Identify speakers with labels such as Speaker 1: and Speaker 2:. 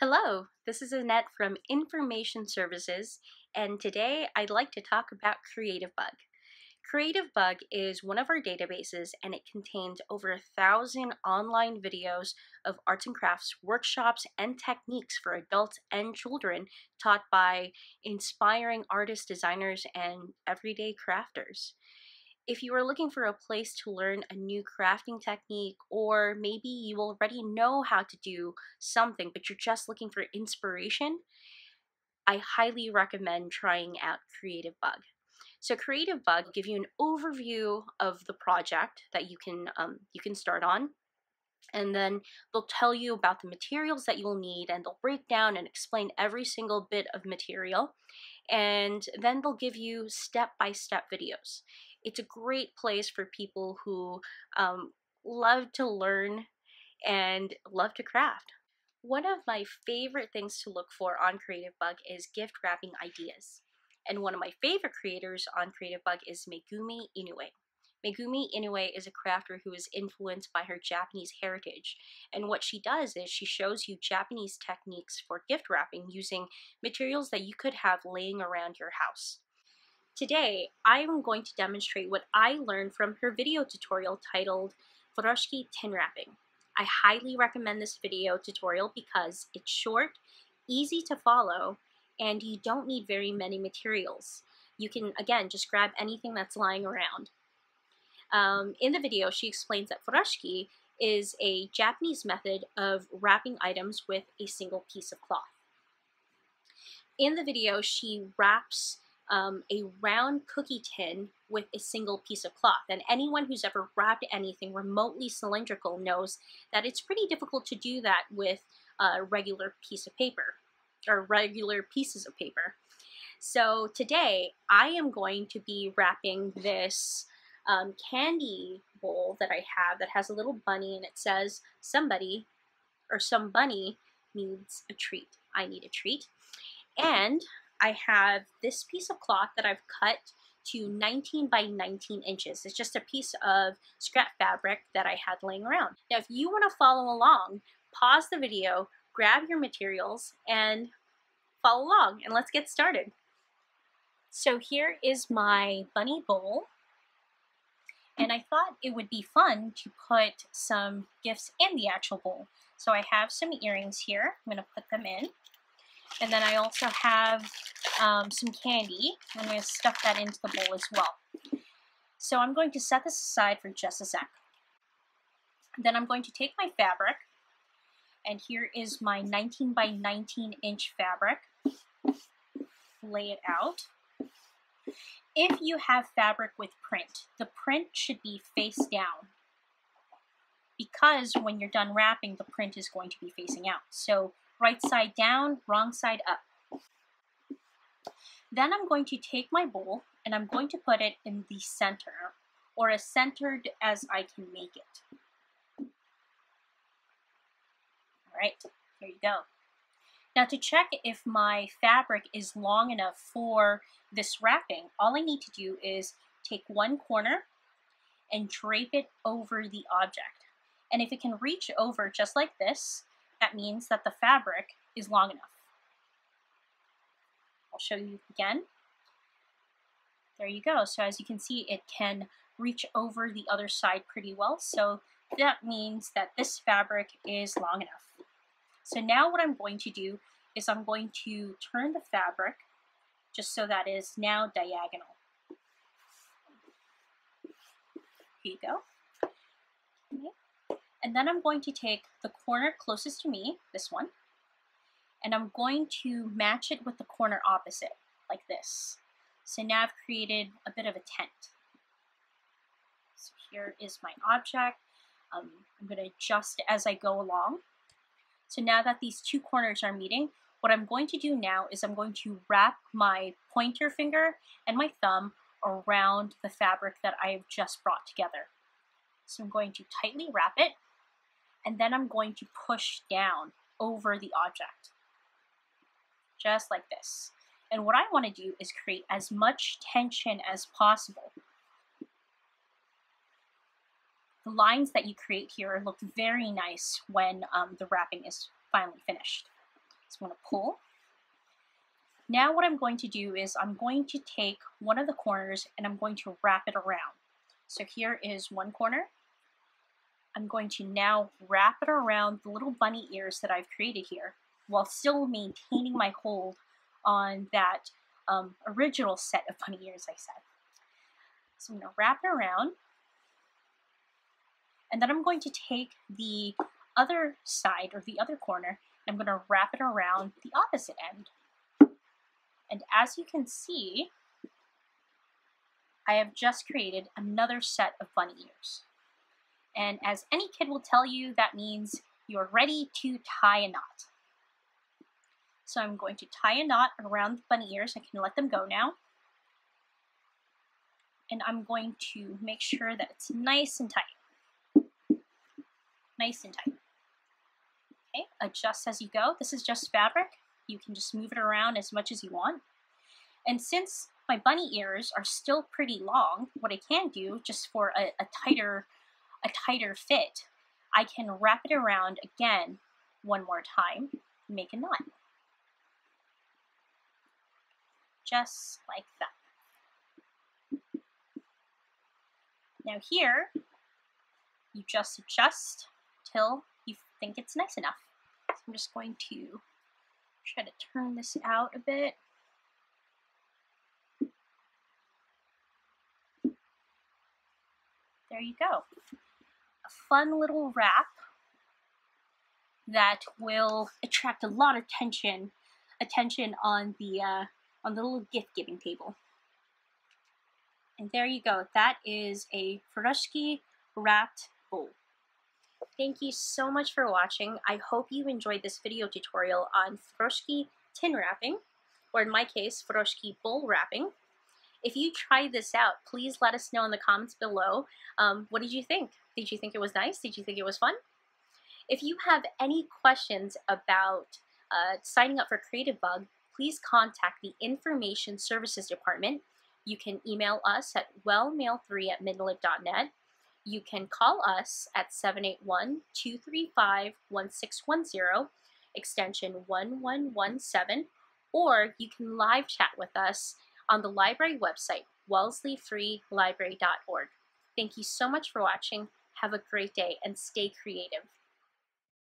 Speaker 1: Hello, this is Annette from Information Services, and today I'd like to talk about Creative Bug. Creative Bug is one of our databases and it contains over a thousand online videos of arts and crafts, workshops, and techniques for adults and children taught by inspiring artists, designers, and everyday crafters if you are looking for a place to learn a new crafting technique, or maybe you already know how to do something but you're just looking for inspiration, I highly recommend trying out Creative Bug. So Creative Bug give you an overview of the project that you can um, you can start on, and then they'll tell you about the materials that you'll need, and they'll break down and explain every single bit of material, and then they'll give you step by step videos it's a great place for people who um, love to learn and love to craft. One of my favorite things to look for on Creative Bug is gift wrapping ideas. And one of my favorite creators on Creative Bug is Megumi Inouye. Megumi Inouye is a crafter who is influenced by her Japanese heritage. And what she does is she shows you Japanese techniques for gift wrapping using materials that you could have laying around your house. Today, I am going to demonstrate what I learned from her video tutorial titled Furoshiki Tin Wrapping. I highly recommend this video tutorial because it's short, easy to follow, and you don't need very many materials. You can, again, just grab anything that's lying around. Um, in the video, she explains that furoshiki is a Japanese method of wrapping items with a single piece of cloth. In the video, she wraps um, a round cookie tin with a single piece of cloth. And anyone who's ever wrapped anything remotely cylindrical knows that it's pretty difficult to do that with a regular piece of paper or regular pieces of paper. So today I am going to be wrapping this um, candy bowl that I have that has a little bunny and it says somebody or some bunny needs a treat. I need a treat. And I have this piece of cloth that I've cut to 19 by 19 inches. It's just a piece of scrap fabric that I had laying around. Now, if you want to follow along, pause the video, grab your materials, and follow along, and let's get started. So here is my bunny bowl, and I thought it would be fun to put some gifts in the actual bowl. So I have some earrings here. I'm going to put them in. And then I also have um, some candy. I'm going to stuff that into the bowl as well. So I'm going to set this aside for just a sec. Then I'm going to take my fabric, and here is my 19 by 19 inch fabric. Lay it out. If you have fabric with print, the print should be face down because when you're done wrapping, the print is going to be facing out. So right side down, wrong side up. Then I'm going to take my bowl and I'm going to put it in the center, or as centered as I can make it. Alright, here you go. Now to check if my fabric is long enough for this wrapping, all I need to do is take one corner and drape it over the object. And if it can reach over just like this, that means that the fabric is long enough. I'll show you again. There you go. So as you can see, it can reach over the other side pretty well. So that means that this fabric is long enough. So now what I'm going to do is I'm going to turn the fabric just so that is now diagonal. Here you go. Okay. And then I'm going to take the corner closest to me, this one, and I'm going to match it with the corner opposite, like this. So now I've created a bit of a tent. So here is my object. Um, I'm going to adjust as I go along. So now that these two corners are meeting, what I'm going to do now is I'm going to wrap my pointer finger and my thumb around the fabric that I've just brought together. So I'm going to tightly wrap it and then I'm going to push down over the object, just like this. And what I want to do is create as much tension as possible. The lines that you create here look very nice when um, the wrapping is finally finished. So I'm going to pull. Now what I'm going to do is I'm going to take one of the corners and I'm going to wrap it around. So here is one corner. I'm going to now wrap it around the little bunny ears that I've created here while still maintaining my hold on that um, original set of bunny ears I said. So I'm going to wrap it around and then I'm going to take the other side or the other corner I'm going to wrap it around the opposite end. And as you can see, I have just created another set of bunny ears. And as any kid will tell you, that means you're ready to tie a knot. So I'm going to tie a knot around the bunny ears. I can let them go now. And I'm going to make sure that it's nice and tight. Nice and tight. Okay, adjust as you go. This is just fabric. You can just move it around as much as you want. And since my bunny ears are still pretty long, what I can do just for a, a tighter a tighter fit, I can wrap it around again one more time, make a knot. Just like that. Now here, you just adjust till you think it's nice enough. So I'm just going to try to turn this out a bit. There you go. Fun little wrap that will attract a lot of attention attention on the uh, on the little gift giving table. And there you go. That is a Furoshiki wrapped bowl. Thank you so much for watching. I hope you enjoyed this video tutorial on Furoshiki tin wrapping, or in my case, Furoshiki bowl wrapping. If you try this out, please let us know in the comments below. Um, what did you think? Did you think it was nice? Did you think it was fun? If you have any questions about uh, signing up for Creative Bug, please contact the Information Services Department. You can email us at welmail3 at minlib.net you can call us at 781 235 1610, extension 1117, or you can live chat with us on the library website, wellesleyfreelibrary.org. Thank you so much for watching. Have a great day and stay creative.